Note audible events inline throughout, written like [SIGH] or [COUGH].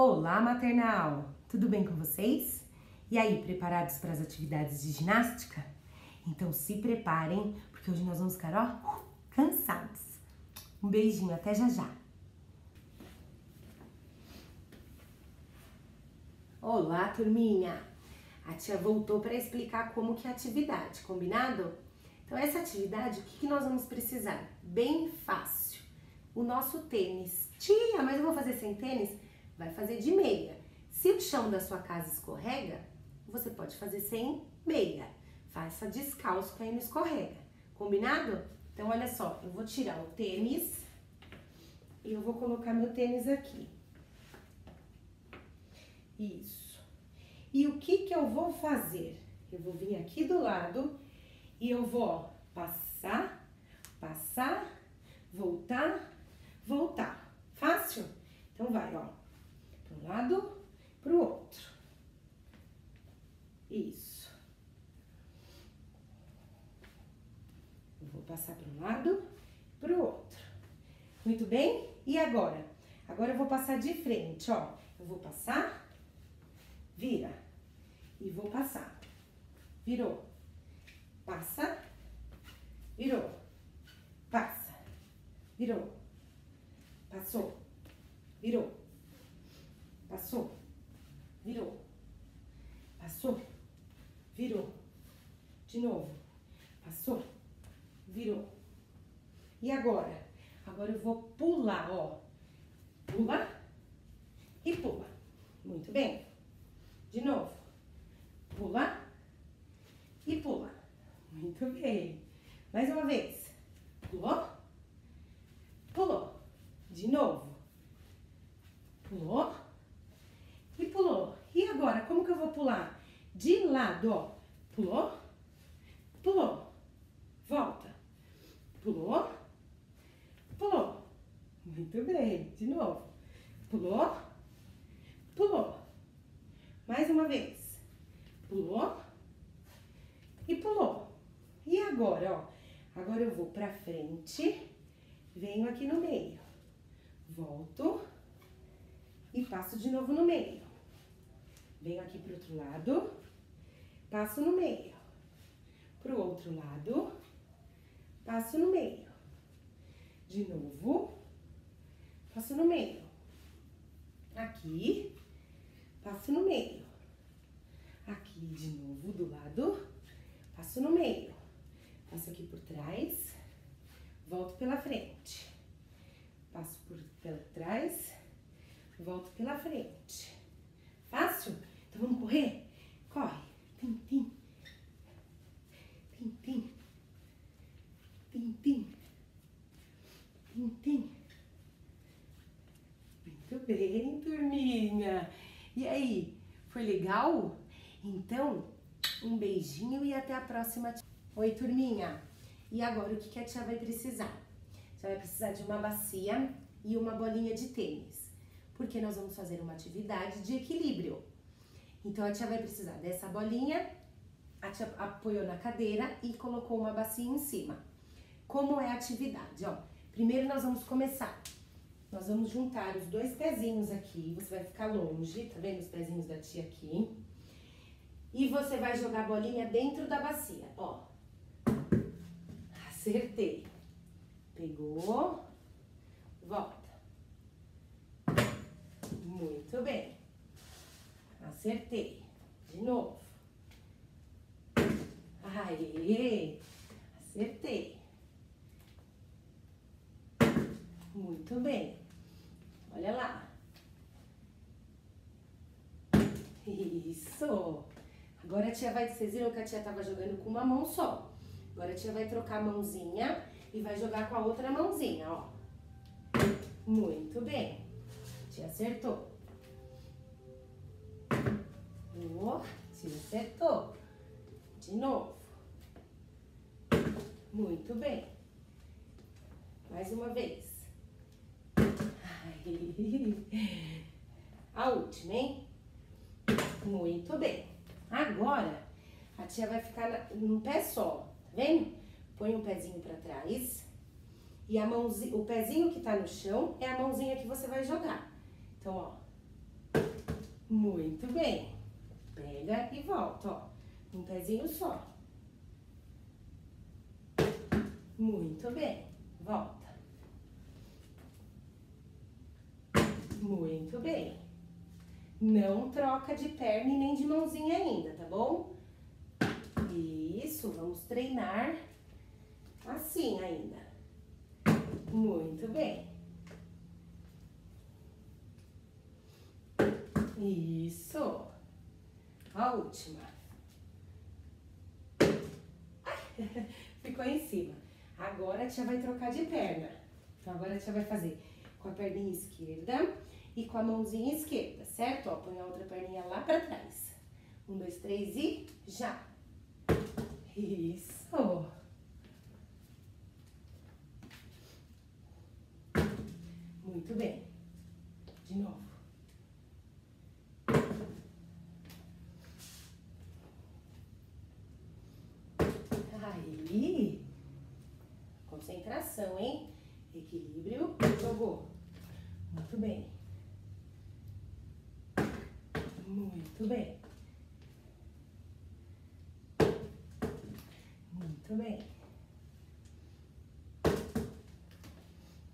Olá, maternal! Tudo bem com vocês? E aí, preparados para as atividades de ginástica? Então se preparem, porque hoje nós vamos ficar, ó, cansados. Um beijinho, até já já! Olá, turminha! A tia voltou para explicar como que é a atividade, combinado? Então essa atividade, o que, que nós vamos precisar? Bem fácil. O nosso tênis. Tia, mas eu vou fazer sem tênis? Vai fazer de meia. Se o chão da sua casa escorrega, você pode fazer sem meia. Faça descalço que aí não escorrega. Combinado? Então, olha só, eu vou tirar o tênis e eu vou colocar meu tênis aqui. Isso. E o que que eu vou fazer? Eu vou vir aqui do lado e eu vou ó, passar, passar, voltar, voltar. Fácil? Então vai, ó lado, para o outro. Isso. Eu vou passar para um lado, para o outro. Muito bem? E agora? Agora eu vou passar de frente, ó. Eu vou passar, vira. E vou passar. Virou. Passa, virou. Passa, virou. Passou, virou. Passou, virou. Passou, virou. De novo. Passou, virou. E agora? Agora eu vou pular, ó. Pula e pula. Muito bem. De novo. Pula e pula. Muito bem. Mais uma vez. Pulou. Pulou. De novo. Pulou e pulou. E agora, como que eu vou pular? De lado, ó. Pulou, pulou, volta. Pulou, pulou. Muito bem, de novo. Pulou, pulou. Mais uma vez. Pulou e pulou. E agora, ó. Agora eu vou pra frente, venho aqui no meio. Volto e passo de novo no meio. Venho aqui pro outro lado, passo no meio. Pro outro lado, passo no meio. De novo, passo no meio. Aqui, passo no meio. Aqui de novo do lado, passo no meio. Passo aqui por trás, volto pela frente. Passo por pela trás, volto pela frente. Fácil? Então vamos correr? Corre. Tim. Tim, tim. Tim, tim. Tim, tim. Muito bem, E aí, foi legal? Então, um beijinho e até a próxima. Oi, turminha. E agora, o que, a tia vai precisar? Você vai precisar de uma bacia e uma bolinha de tênis. Porque nós vamos fazer uma atividade de equilíbrio. Então a tia vai precisar dessa bolinha, a tia apoiou na cadeira e colocou uma bacia em cima. Como é a atividade? Ó, primeiro nós vamos começar. Nós vamos juntar os dois pezinhos aqui, você vai ficar longe, tá vendo os pezinhos da tia aqui? E você vai jogar a bolinha dentro da bacia, ó. Acertei. Pegou, volta. Muito bem. Acertei. De novo. Aê! Acertei. Muito bem. Olha lá. Isso. Agora a tia vai... Vocês viram que a tia tava jogando com uma mão só. Agora a tia vai trocar a mãozinha e vai jogar com a outra mãozinha, ó. Muito bem. A tia acertou. Oh, se acertou. De novo. Muito bem. Mais uma vez. [LAUGHS] A última, hein? Muito bem. Agora, a tia vai ficar num pé só, tá vendo? Põe um pezinho pra trás. E a mãozinha, o pezinho que tá no chão é a mãozinha que você vai jogar. Então, ó. Muito bem. Pega e volta, ó. Um pezinho só. Muito bem. Volta. Muito bem. Não troca de perna e nem de mãozinha ainda, tá bom? Isso, vamos treinar assim ainda. Muito bem. Isso. A última. [LAUGHS] Ficou em cima. Agora a tia vai trocar de perna. Então agora a tia vai fazer com a perninha esquerda e com a mãozinha esquerda, certo? Ó, põe a outra perninha lá pra trás. Um, dois, três e já. Isso. Muito bem. De novo. Aí. Concentração, hein? Equilíbrio. Jogou. Muito bem. Muito bem. Muito bem.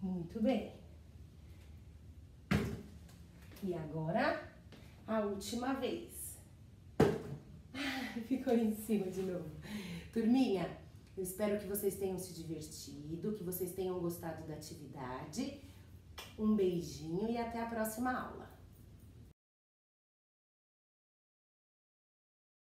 Muito bem. E agora, a última vez. [LAUGHS] Ficou em cima de novo. Turminha, eu espero que vocês tenham se divertido, que vocês tenham gostado da atividade. Um beijinho e até a próxima aula.